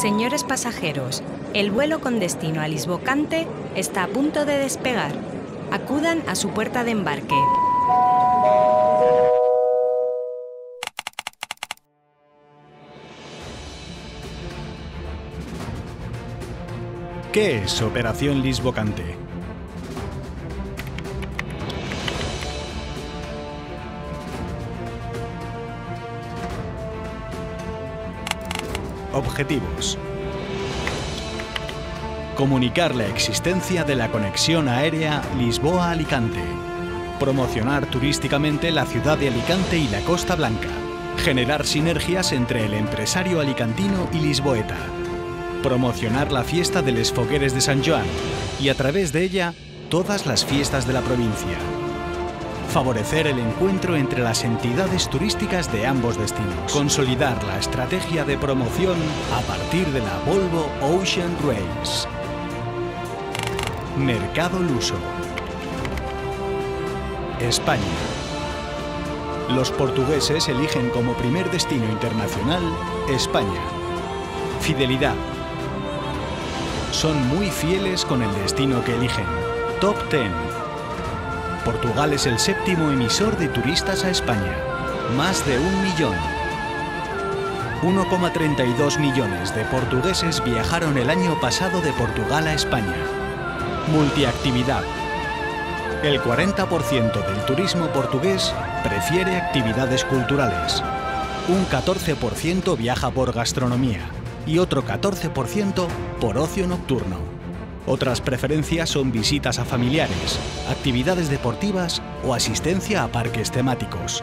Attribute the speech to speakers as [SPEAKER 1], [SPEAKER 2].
[SPEAKER 1] Señores pasajeros, el vuelo con destino a Lisbocante está a punto de despegar. Acudan a su puerta de embarque.
[SPEAKER 2] ¿Qué es Operación Lisbocante? Objetivos. Comunicar la existencia de la conexión aérea Lisboa-Alicante. Promocionar turísticamente la ciudad de Alicante y la Costa Blanca. Generar sinergias entre el empresario alicantino y lisboeta. Promocionar la fiesta de Les Fogueres de San Joan y a través de ella todas las fiestas de la provincia favorecer el encuentro entre las entidades turísticas de ambos destinos, consolidar la estrategia de promoción a partir de la Volvo Ocean Race. Mercado Luso. España. Los portugueses eligen como primer destino internacional España. Fidelidad. Son muy fieles con el destino que eligen. Top 10. Portugal es el séptimo emisor de turistas a España. Más de un millón. 1,32 millones de portugueses viajaron el año pasado de Portugal a España. Multiactividad. El 40% del turismo portugués prefiere actividades culturales. Un 14% viaja por gastronomía y otro 14% por ocio nocturno. Otras preferencias son visitas a familiares, actividades deportivas o asistencia a parques temáticos.